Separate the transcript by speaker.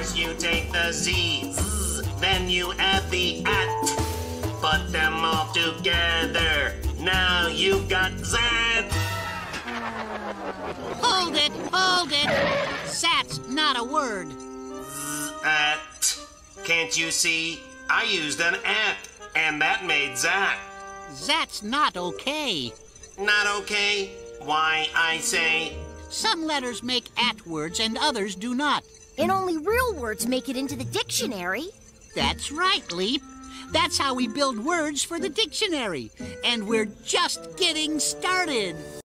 Speaker 1: First you take the Z, then you add the at. Put them all together. Now you've got that.
Speaker 2: Hold it, hold it. That's not a word.
Speaker 1: At. Can't you see? I used an at, and that made that.
Speaker 2: That's not okay.
Speaker 1: Not okay? Why, I say,
Speaker 2: Some letters make at words and others do not.
Speaker 3: And only real words make it into the dictionary.
Speaker 2: That's right, Leap. That's how we build words for the dictionary. And we're just getting started.